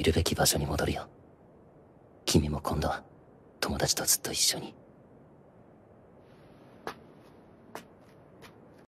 いるべき場所に戻るよ。君も今度は友達とずっと一緒に。